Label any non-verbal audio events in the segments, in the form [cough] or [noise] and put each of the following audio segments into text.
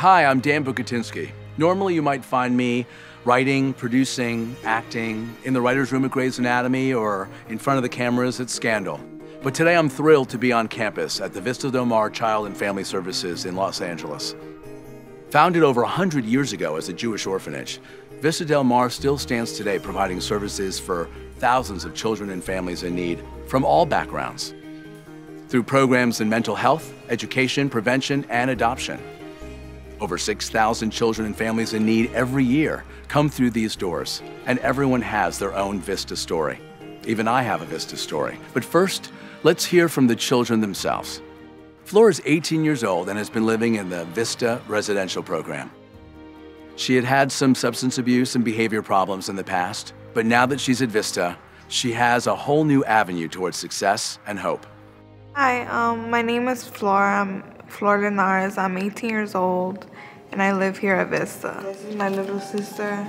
Hi, I'm Dan Bucatinsky. Normally, you might find me writing, producing, acting in the writer's room at Grey's Anatomy or in front of the cameras at Scandal. But today I'm thrilled to be on campus at the Vista Del Mar Child and Family Services in Los Angeles. Founded over 100 years ago as a Jewish orphanage, Vista Del Mar still stands today providing services for thousands of children and families in need from all backgrounds. Through programs in mental health, education, prevention, and adoption. Over 6,000 children and families in need every year come through these doors, and everyone has their own Vista story. Even I have a Vista story. But first, let's hear from the children themselves. Flora is 18 years old and has been living in the Vista residential program. She had had some substance abuse and behavior problems in the past, but now that she's at Vista, she has a whole new avenue towards success and hope. Hi, um, my name is Flora. I'm Flora Linares. I'm 18 years old and I live here at Vista. This is my little sister.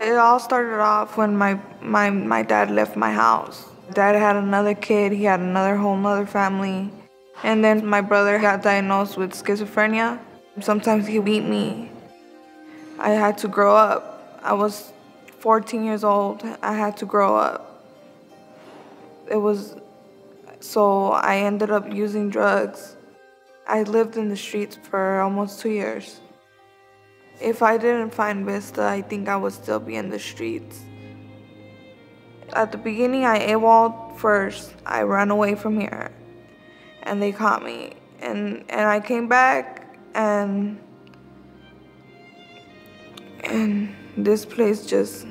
It all started off when my, my, my dad left my house. Dad had another kid, he had another whole nother family. And then my brother got diagnosed with schizophrenia. Sometimes he beat me. I had to grow up. I was 14 years old. I had to grow up. It was so I ended up using drugs. I lived in the streets for almost two years. If I didn't find Vista, I think I would still be in the streets. At the beginning, I AWOL first. I ran away from here, and they caught me. And, and I came back, and, and this place just,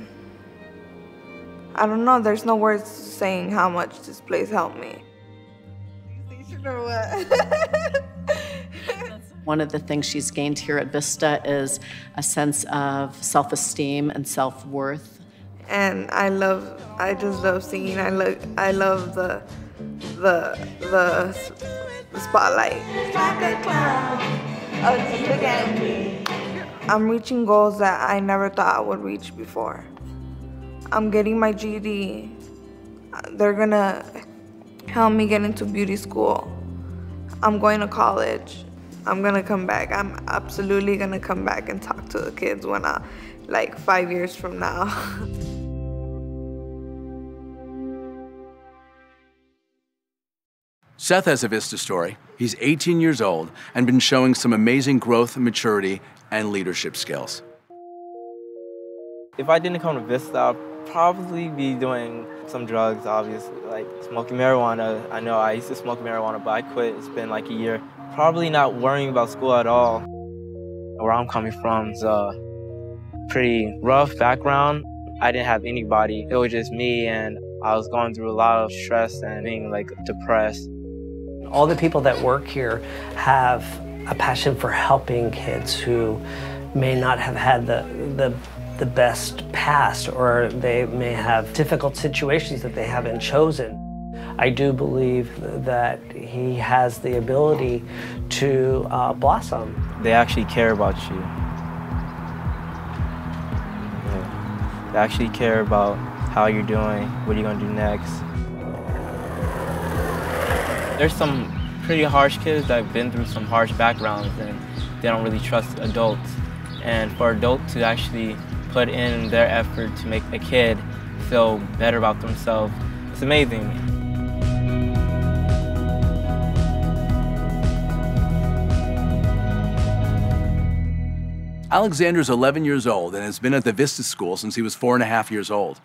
I don't know, there's no words saying how much this place helped me. Or what? [laughs] One of the things she's gained here at Vista is a sense of self esteem and self worth. And I love, I just love singing. I love, I love the, the, the, the spotlight. I'm reaching goals that I never thought I would reach before. I'm getting my GED. They're gonna help me get into beauty school. I'm going to college. I'm gonna come back. I'm absolutely gonna come back and talk to the kids when I, like five years from now. [laughs] Seth has a Vista story. He's 18 years old and been showing some amazing growth, maturity, and leadership skills. If I didn't come to Vista, I'd probably be doing some drugs, obviously, like smoking marijuana. I know I used to smoke marijuana, but I quit. It's been like a year. Probably not worrying about school at all. Where I'm coming from is a pretty rough background. I didn't have anybody. It was just me, and I was going through a lot of stress and being like depressed. All the people that work here have a passion for helping kids who may not have had the, the the best past or they may have difficult situations that they haven't chosen. I do believe that he has the ability to uh, blossom. They actually care about you. Yeah. They actually care about how you're doing, what are you gonna do next. There's some pretty harsh kids that have been through some harsh backgrounds and they don't really trust adults. And for adults to actually put in their effort to make a kid feel better about themselves. It's amazing. Alexander's 11 years old and has been at the Vista School since he was four and a half years old.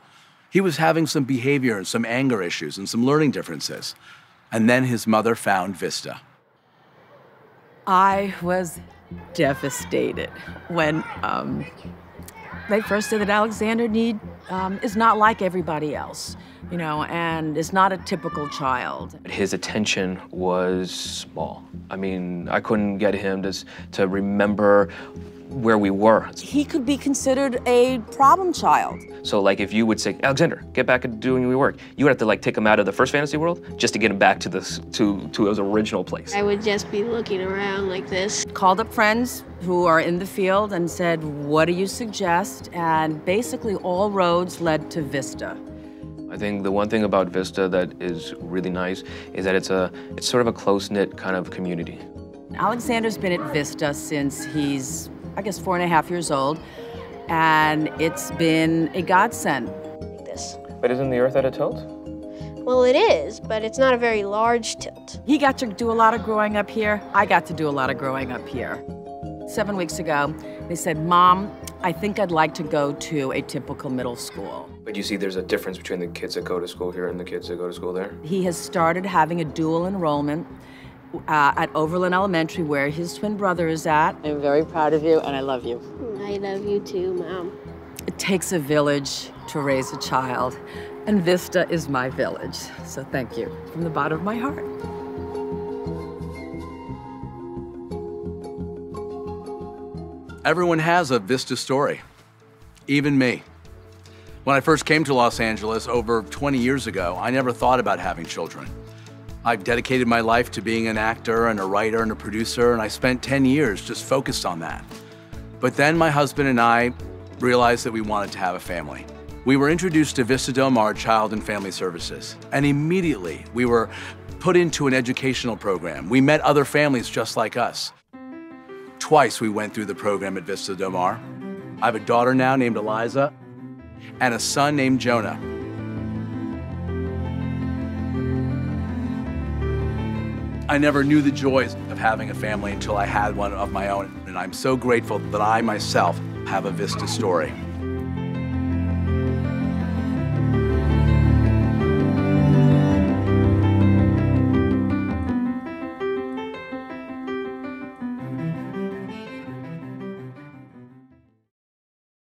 He was having some behavior and some anger issues and some learning differences. And then his mother found Vista. I was devastated when um, they first said that Alexander Need um, is not like everybody else, you know, and is not a typical child. His attention was small. I mean, I couldn't get him to, to remember where we were. He could be considered a problem child. So like if you would say, Alexander, get back to doing your work, you would have to like take him out of the first fantasy world just to get him back to this to to his original place. I would just be looking around like this. Called up friends who are in the field and said, what do you suggest? And basically all roads led to Vista. I think the one thing about Vista that is really nice is that it's a it's sort of a close-knit kind of community. Alexander's been at Vista since he's, I guess, four and a half years old, and it's been a godsend. This. But isn't the Earth at a tilt? Well, it is, but it's not a very large tilt. He got to do a lot of growing up here. I got to do a lot of growing up here. Seven weeks ago, they said, Mom, I think I'd like to go to a typical middle school. But you see, there's a difference between the kids that go to school here and the kids that go to school there. He has started having a dual enrollment uh, at Overland Elementary, where his twin brother is at. I'm very proud of you, and I love you. I love you too, Mom. It takes a village to raise a child, and Vista is my village. So thank you from the bottom of my heart. Everyone has a Vista story, even me. When I first came to Los Angeles over 20 years ago, I never thought about having children. I've dedicated my life to being an actor and a writer and a producer, and I spent 10 years just focused on that. But then my husband and I realized that we wanted to have a family. We were introduced to Vista Del Mar Child and Family Services, and immediately we were put into an educational program. We met other families just like us. Twice we went through the program at Vista Del Mar. I have a daughter now named Eliza and a son named Jonah. I never knew the joys of having a family until I had one of my own, and I'm so grateful that I myself have a Vista story.